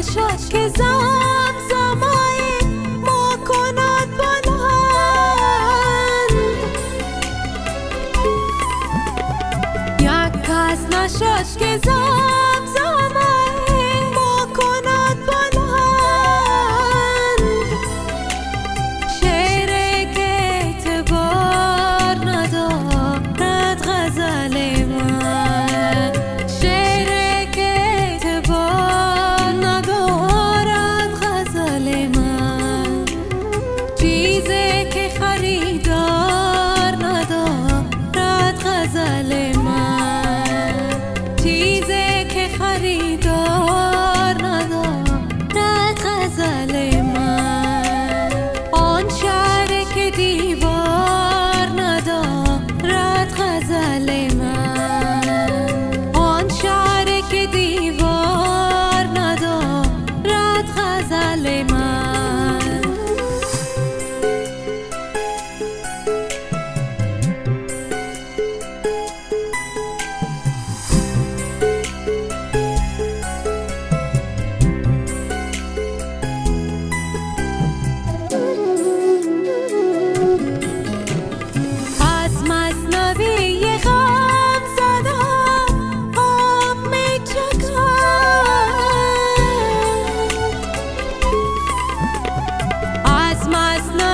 आशा के साथ بیدار ندارد غزل من. چیزه که خریدار It's not